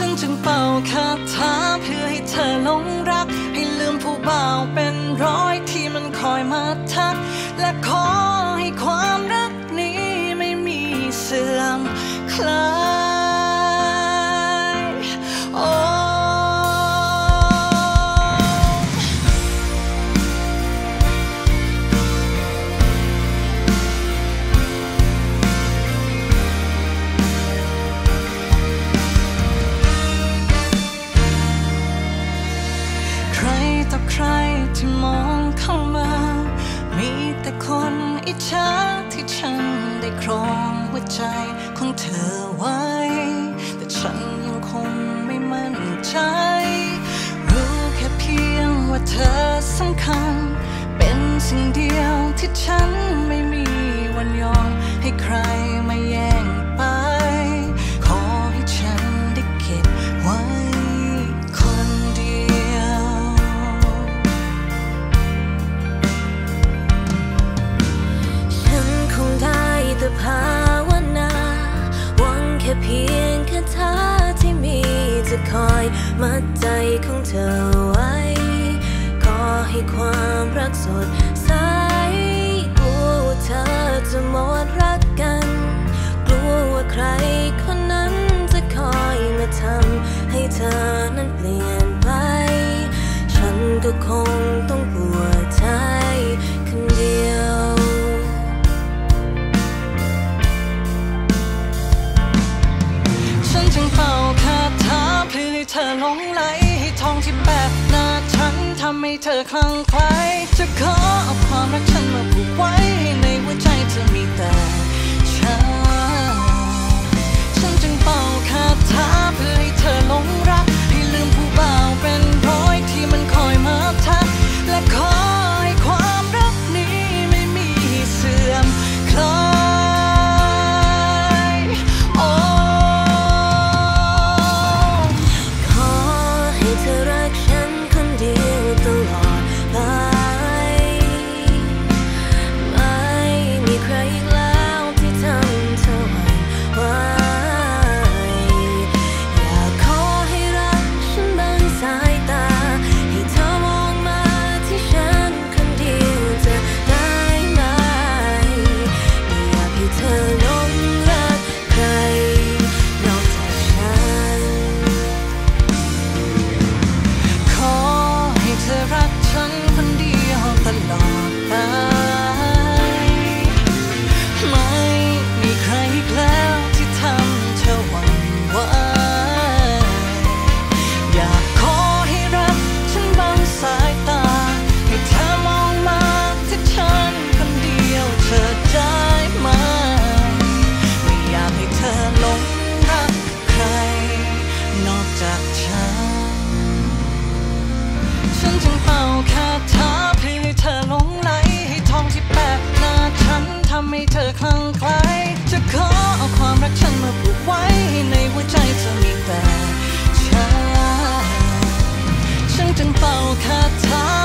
ฉันจึงเป่าคาถาเพื่อให้เธอหลงรัก ให้ลืมผู้บ่าวเป็น อิจฉาที่ฉันได้ครองหัวใจของเธอไว้ แต่ฉันยังคงไม่มั่นใจ รู้แค่เพียงว่าเธอสำคัญ เป็นสิ่งเดียวที่ฉันไม่มีวันยอมให้ใคร พียงแค่เธอที่มีจะคอยมัดใจของเธอไว้ ขอให้ความรักสดใสกลัวเธอจะหมดรักกัน กลัวว่าใครำให้เธอคลั่งไคล้จะขอเอาความรักฉันมาผูกไว้ให้ในหัวใจเธอมีแต่ฉัน ฉันจึงเป่าคาถาเพื่อให้เธอลง ธอคลั่งไคล้จะขอเอาความรักฉันมาผูกไว้ ในหัวใจเธอมีแต่ฉันฉันจึงเป่าคาถา